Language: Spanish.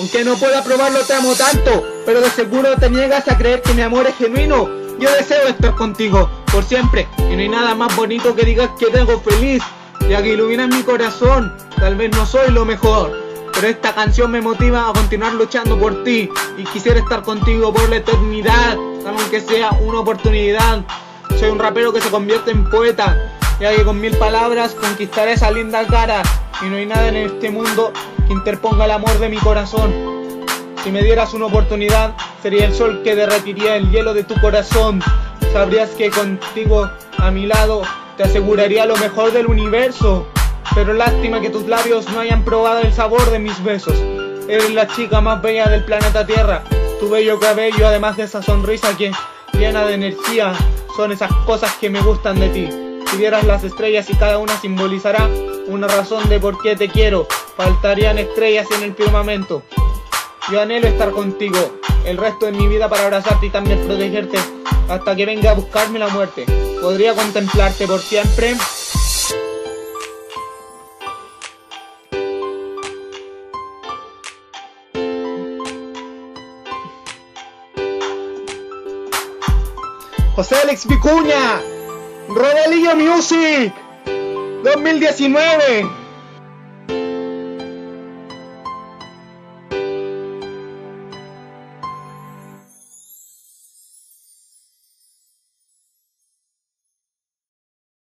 Aunque no pueda probarlo, te amo tanto, pero de seguro te niegas a creer que mi amor es genuino. Yo deseo estar contigo por siempre y no hay nada más bonito que digas que tengo feliz, ya que iluminas mi corazón. Tal vez no soy lo mejor, pero esta canción me motiva a continuar luchando por ti y quisiera estar contigo por la eternidad, aunque sea una oportunidad. Soy un rapero que se convierte en poeta, ya que con mil palabras conquistaré esa linda cara y no hay nada en este mundo interponga el amor de mi corazón. Si me dieras una oportunidad, sería el sol que derretiría el hielo de tu corazón. Sabrías que contigo a mi lado te aseguraría lo mejor del universo. Pero lástima que tus labios no hayan probado el sabor de mis besos. Eres la chica más bella del planeta Tierra. Tu bello cabello, además de esa sonrisa que llena de energía, son esas cosas que me gustan de ti. Si vieras las estrellas y cada una simbolizará una razón de por qué te quiero, faltarían estrellas en el firmamento. Yo anhelo estar contigo el resto de mi vida para abrazarte y también protegerte hasta que venga a buscarme la muerte. ¿Podría contemplarte por siempre? José Alex Vicuña, Rodelillo Music, 2019.